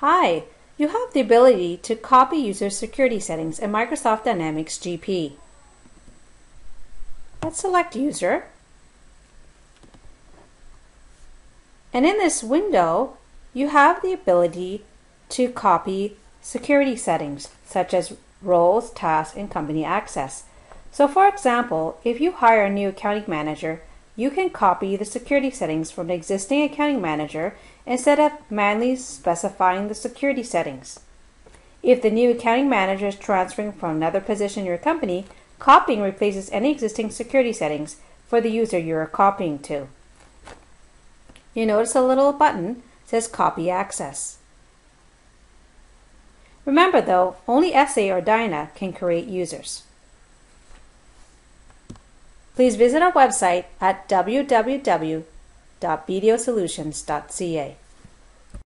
Hi, you have the ability to copy user security settings in Microsoft Dynamics GP. Let's select User. And in this window, you have the ability to copy security settings such as roles, tasks, and company access. So for example, if you hire a new accounting manager, you can copy the security settings from the existing accounting manager instead of manually specifying the security settings. If the new accounting manager is transferring from another position in your company, copying replaces any existing security settings for the user you are copying to. You notice a little button says Copy Access. Remember though, only SA or DYNSA can create users. Please visit our website at www.bdosolutions.ca.